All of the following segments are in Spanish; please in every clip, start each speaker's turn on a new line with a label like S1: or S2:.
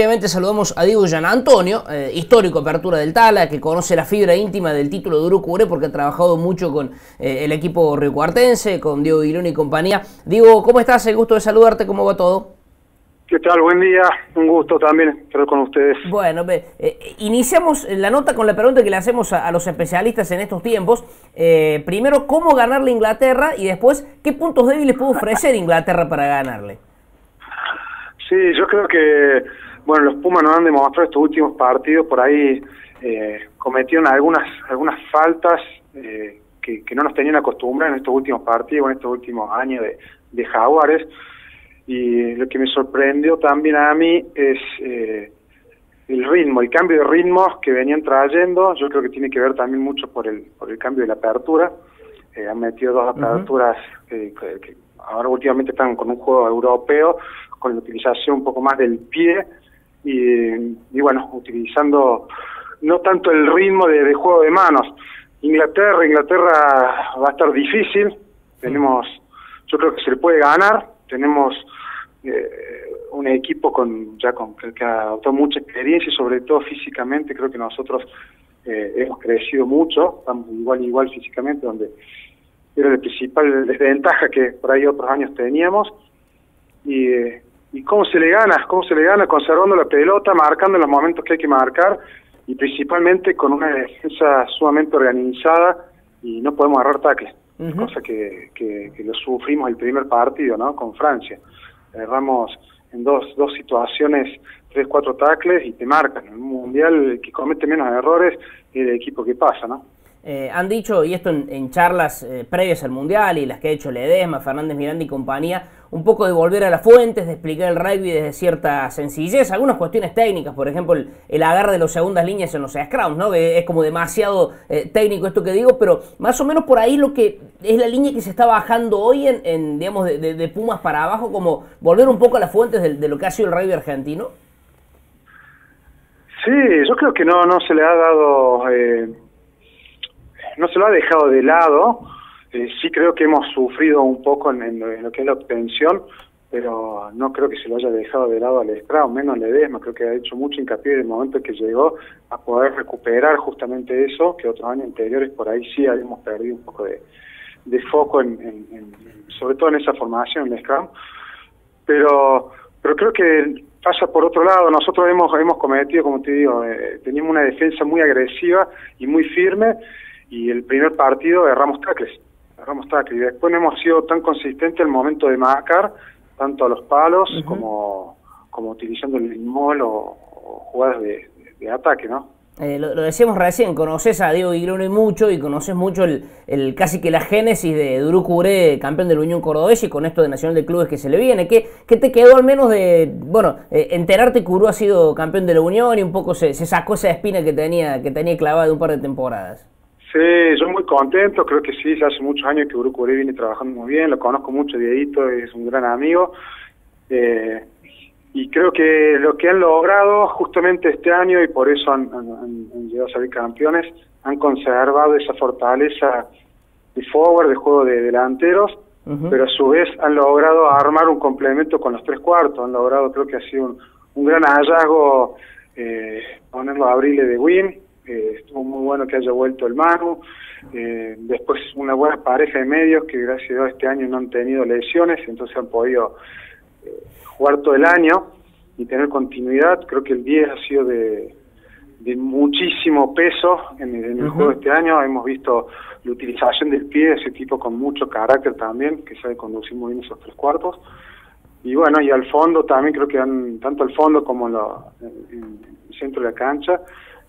S1: Obviamente saludamos a Diego Gian Antonio, eh, histórico apertura del Tala, que conoce la fibra íntima del título de Urucure porque ha trabajado mucho con eh, el equipo riocuartense, con Diego Guilón y compañía. Diego, ¿cómo estás? El gusto de saludarte, ¿cómo va todo?
S2: ¿Qué tal? Buen día, un gusto también estar con ustedes.
S1: Bueno, eh, iniciamos la nota con la pregunta que le hacemos a, los especialistas en estos tiempos. primero, ¿cómo ganarle a Inglaterra? Y después, ¿qué puntos débiles puede ofrecer Inglaterra para ganarle?
S2: Sí, yo creo que bueno, los Pumas nos han demostrado estos últimos partidos, por ahí eh, cometieron algunas algunas faltas eh, que, no nos tenían acostumbrados en estos últimos partidos, en estos últimos años de, de Jaguares. Y lo que me sorprendió también a mí es eh, el ritmo, el cambio de ritmos que venían trayendo. Yo creo que tiene que ver también mucho por el, por el cambio de la apertura. han metido dos aperturas que, que ahora últimamente están con un juego europeo, con la utilización un poco más del pie y, bueno, utilizando no tanto el ritmo de, juego de manos. Inglaterra, Inglaterra va a estar difícil, tenemos, yo creo que se le puede ganar, tenemos eh, un equipo con ya con que, ha adoptado mucha experiencia y sobre todo físicamente creo que nosotros eh, hemos crecido mucho, estamos igual igual físicamente, donde era la principal desventaja que por ahí otros años teníamos. Y eh, y cómo se le gana, cómo se le gana conservando la pelota, marcando los momentos que hay que marcar y principalmente con una defensa sumamente organizada y no podemos agarrar tackles, cosa que, que, lo sufrimos el primer partido, ¿no? Con Francia. Erramos en dos, dos situaciones, tres, cuatro tackles y te marcan. En un mundial que comete menos errores es el equipo que pasa, ¿no?
S1: Eh, han dicho, y esto en, charlas eh, previas al Mundial y las que ha hecho Ledesma, Fernández Miranda y compañía, un poco de volver a las fuentes, de explicar el rugby desde cierta sencillez, algunas cuestiones técnicas, por ejemplo, el, agarre de las segundas líneas en los scrums, ¿no? que es como demasiado eh, técnico esto que digo, pero más o menos por ahí lo que es la línea que se está bajando hoy en, digamos, de, Pumas para abajo, como volver un poco a las fuentes de, lo que ha sido el rugby argentino.
S2: Sí, yo creo que no, no se le ha dado no se lo ha dejado de lado. Eh, sí creo que hemos sufrido un poco en, lo que es la obtención, pero no creo que se lo haya dejado de lado al Scrum, menos Ledesma, creo que ha hecho mucho hincapié en el momento que llegó a poder recuperar justamente eso, que otros años anteriores por ahí sí habíamos perdido un poco de, foco, en, sobre todo en esa formación en el Scrum, pero, pero creo que pasa por otro lado, nosotros hemos, hemos cometido, como te digo, eh, una defensa muy agresiva y muy firme, y el primer partido erramos tacles, erramos tacles, y después no hemos sido tan consistentes el momento de marcar, tanto a los palos como, como utilizando el inmol o, jugadas de, ataque, ¿no?
S1: Eh, lo, decíamos recién, conoces a Diego Igrone mucho y conoces mucho el, el, casi que la génesis de Durucuré, campeón del Unión Cordobés y con esto de Nacional de Clubes que se le viene. ¿Qué, qué te quedó al menos de, bueno, eh, enterarte que Urú ha sido campeón de la Unión y un poco se, se, sacó esa espina que tenía, que tenía clavada de un par de temporadas?
S2: Sí, yo muy contento, creo que sí, hace muchos años que Uruguay viene trabajando muy bien, lo conozco mucho, Dieguito es un gran amigo, eh, y creo que lo que han logrado justamente este año, y por eso han, llegado a salir campeones, han conservado esa fortaleza de forward, de juego de delanteros, pero a su vez han logrado armar un complemento con los tres cuartos, han logrado, creo que ha sido un, gran hallazgo eh, ponerlo a Abrile de Win, estuvo muy bueno que haya vuelto el Manu, eh, después una buena pareja de medios que gracias a Dios este año no han tenido lesiones, entonces han podido eh, jugar todo el año y tener continuidad, creo que el 10 ha sido de, muchísimo peso en, el juego de este año, hemos visto la utilización del pie, ese tipo con mucho carácter también, que sabe conducir muy bien esos tres cuartos, y bueno, y al fondo también creo que han, tanto al fondo como en, el centro de la cancha,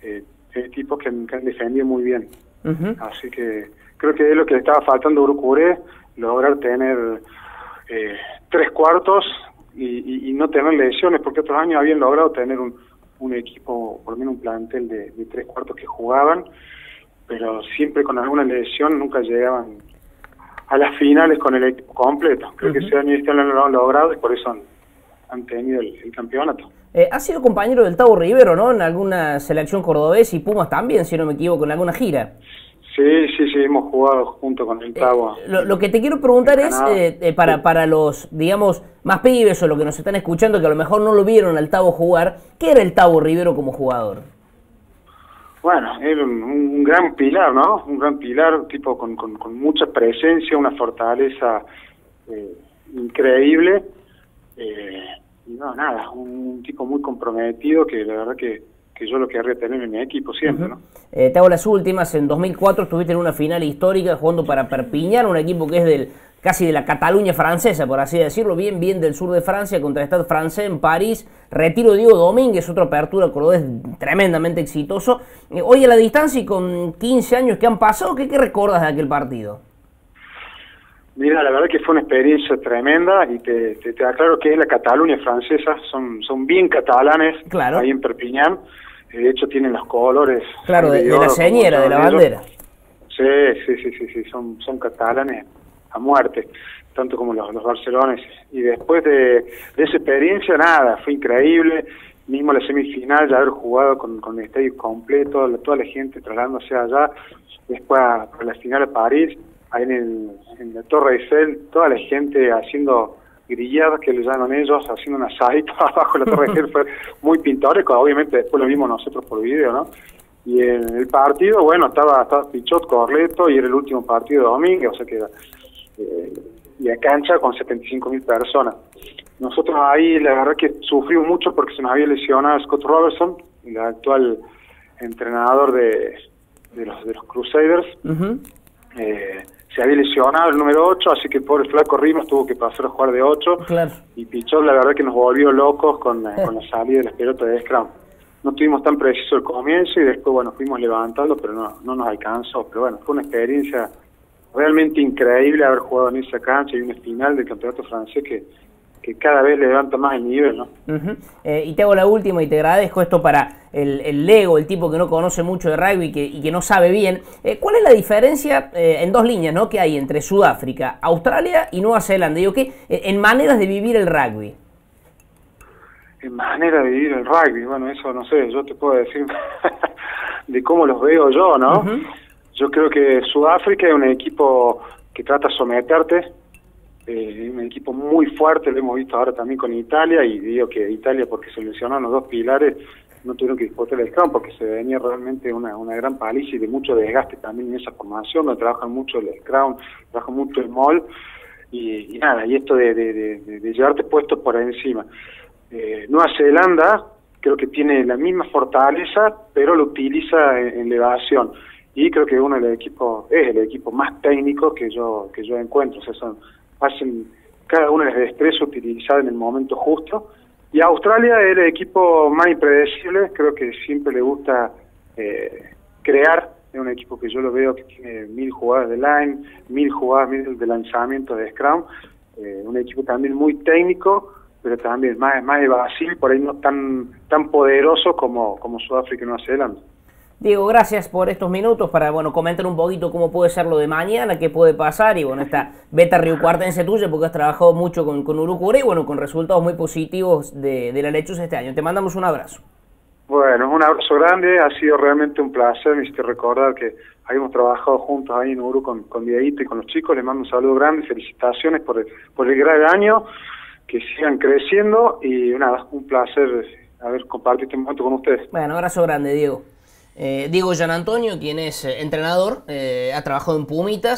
S2: eh, equipos que, que, han defendido muy bien. Así que creo que es lo que le estaba faltando a Urucuré, lograr tener eh, tres cuartos y, no tener lesiones, porque otros años habían logrado tener un, un equipo, por lo menos un plantel de, tres cuartos que jugaban, pero siempre con alguna lesión nunca llegaban a las finales con el equipo completo. Creo que ese año este año lo han logrado y por eso han, tenido el campeonato.
S1: Eh, ha sido compañero del Tavo Rivero, ¿no? En alguna selección cordobés y Pumas también, si no me equivoco, en alguna gira.
S2: Sí, sí, sí, hemos jugado junto con el Tavo.
S1: Eh, lo, que te quiero preguntar es, eh, eh, para, para los, digamos, más pibes o los que nos están escuchando que a lo mejor no lo vieron al Tavo jugar, ¿qué era el Tavo Rivero como jugador?
S2: Bueno, era un, gran pilar, ¿no? Un gran pilar, tipo con, con, con mucha presencia, una fortaleza increíble. Y no, nada, un tipo muy comprometido que la verdad que que yo lo querría tener en mi equipo siempre, ¿no?
S1: Eh, te hago las últimas, en 2004 estuviste en una final histórica jugando para Perpiñán, un equipo que es del casi de la Cataluña francesa, por así decirlo, bien bien del sur de Francia contra el Stade francés en París, retiro Diego Domínguez, otra apertura cordobés tremendamente exitoso. Eh, hoy a la distancia y con 15 años que han pasado, ¿qué, qué recuerdas de aquel partido?
S2: Mira, la verdad que fue una experiencia tremenda y te, te, aclaro que es la Cataluña francesa, son, son bien catalanes ahí en Perpiñán de hecho tienen los colores.
S1: Claro, de, la señera, de la bandera.
S2: Sí, sí, sí, sí, sí, son, son catalanes a muerte, tanto como los, los barcelones. Y después de, esa experiencia, nada, fue increíble. Mismo la semifinal, ya haber jugado con, con el estadio completo, toda la gente trasladándose allá. Después a, la final de París, ahí en, en la Torre Eiffel, toda la gente haciendo grilladas que le llaman ellos, haciendo una asadito abajo de la Torre Eiffel, fue muy pintoresco, obviamente después lo vimos nosotros por video, ¿no? Y en el partido, bueno, estaba, estaba Pichot, Corleto, y era el último partido de domingo, o sea que eh, y a cancha con 75 mil personas. Nosotros ahí, la verdad que sufrimos mucho porque se nos había lesionado Scott Robertson, el actual entrenador de, de, los, de los Crusaders. eh, se había lesionado el número 8, así que el pobre Flaco Rimas tuvo que pasar a jugar de 8. Y Pichot, la verdad que nos volvió locos con, eh, con la salida de las pelotas de Scrum. No estuvimos tan preciso el comienzo y después, bueno, fuimos levantando, pero no, no nos alcanzó. Pero bueno, fue una experiencia realmente increíble haber jugado en esa cancha y una final del campeonato francés que, que cada vez levanta más el nivel, ¿no?
S1: Eh, y te hago la última y te agradezco esto para el, el Lego, el tipo que no conoce mucho de rugby y que, y que no sabe bien. Eh, ¿Cuál es la diferencia eh, en dos líneas ¿no? que hay entre Sudáfrica, Australia y Nueva Zelanda? Digo, ¿qué? en maneras de vivir el rugby.
S2: En manera de vivir el rugby, bueno, eso no sé, yo te puedo decir de cómo los veo yo, ¿no? Yo creo que Sudáfrica es un equipo que trata de someterte, eh, un equipo muy fuerte, lo hemos visto ahora también con Italia, y digo que Italia porque se los dos pilares, no tuvieron que disputar el Scrum porque se venía realmente una, una gran paliza y de mucho desgaste también en esa formación, donde trabajan mucho el Scrum, trabajan mucho el MOL, y, nada, y esto de, llevarte puestos por encima. Eh, Nueva Zelanda creo que tiene la misma fortaleza, pero lo utiliza en, elevación y creo que uno de los equipos es el equipo más técnico que yo que yo encuentro o sea son hacen cada una de las destrezas utilizadas en el momento justo. Y Australia es el equipo más impredecible, creo que siempre le gusta eh, crear, es un equipo que yo lo veo que tiene mil jugadas de line, mil jugadas de lanzamiento de scrum, eh, un equipo también muy técnico, pero también más, más evasivo, por ahí no tan, tan poderoso como, como Sudáfrica y Nueva Zelanda.
S1: Diego, gracias por estos minutos para bueno comentar un poquito cómo puede ser lo de mañana, qué puede pasar y bueno, esta beta riucuartense tuya porque has trabajado mucho con, con Urucure y bueno, con resultados muy positivos de, de la lechuza este año. Te mandamos un abrazo.
S2: Bueno, un abrazo grande, ha sido realmente un placer, me hiciste recordar que habíamos trabajado juntos ahí en Uru con, con Dieguito y con los chicos, les mando un saludo grande, felicitaciones por el, por el gran año, que sigan creciendo y nada, un placer haber compartido este momento con ustedes.
S1: Bueno, abrazo grande, Diego. Eh, Diego Gian Antonio, quien es eh, entrenador, eh, ha trabajado en Pumitas.